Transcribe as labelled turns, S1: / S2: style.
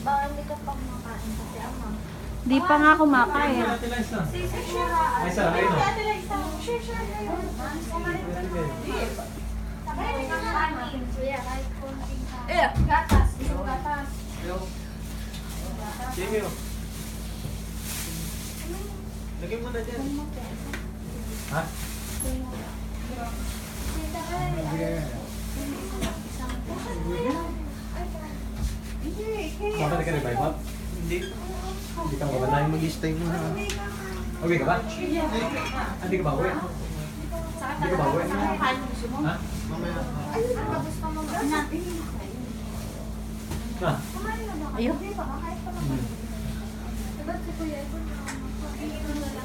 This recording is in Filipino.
S1: Baka hindi ka pa kumakain kasi ama.
S2: Di pa nga kumakain.
S1: Sisira.
S3: Ay, sa no?
S1: Sure, sure na. Sakay ka. Kuya, kahit konting kanin.
S4: Eh.
S1: Gatas. Isang gatas.
S3: Sige, oh. Lagyan mo na dyan. Ha?
S1: Tita,
S3: Bakit ka revive up? Hindi. Hindi ka mawala yung mag-stay mo na. Okay ka ba? Ah, Hindi ka ba uwi? Hindi ka ba uwi? Ha?
S1: Tapos pa mag
S3: Ha?
S1: Kumain na ba kayo?
S2: Ayun.
S1: Hindi pa, kahit pa naman.
S3: Hmm.
S1: Diba si Kuya, ito na. Ito na lang.